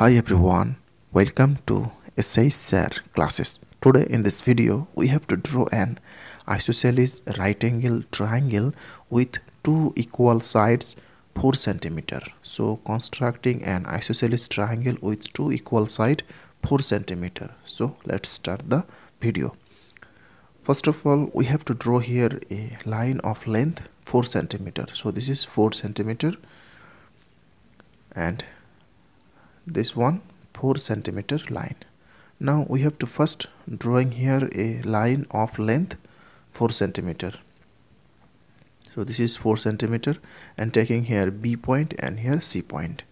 Hi everyone, welcome to SH SIR classes. Today in this video we have to draw an isosceles right angle triangle with two equal sides 4 centimeter. So constructing an isosceles triangle with two equal side 4 centimeter. So let's start the video. First of all we have to draw here a line of length 4 centimeter. So this is 4 centimeter and this one 4 centimeter line. Now we have to first drawing here a line of length 4 centimeter. So this is 4 centimeter and taking here b point and here c point.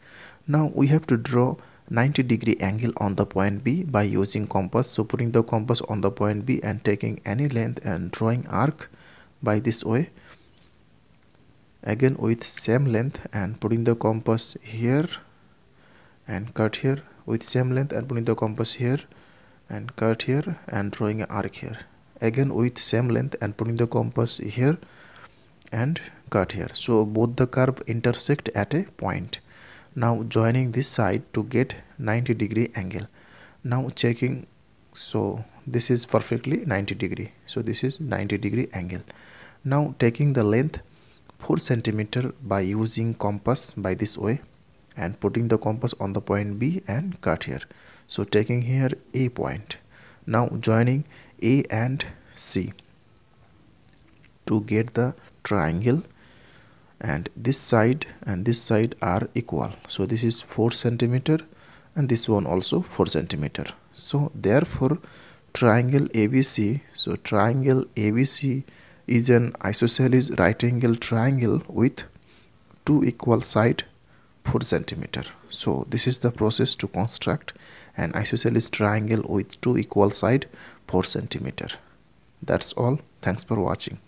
Now we have to draw 90 degree angle on the point b by using compass so putting the compass on the point b and taking any length and drawing arc by this way. Again with same length and putting the compass here and cut here with same length and putting the compass here and cut here and drawing an arc here. Again with same length and putting the compass here and cut here. So both the curve intersect at a point. Now joining this side to get 90 degree angle. Now checking. So this is perfectly 90 degree. So this is 90 degree angle. Now taking the length 4 centimeter by using compass by this way and putting the compass on the point B and cut here. So taking here A point. Now joining A and C to get the triangle. And this side and this side are equal. So this is 4 centimeter and this one also 4 centimeter. So therefore triangle ABC so triangle ABC is an isosceles right angle triangle with two equal side 4 centimeter. So this is the process to construct an isosceles triangle with two equal side 4 centimeter. That's all. Thanks for watching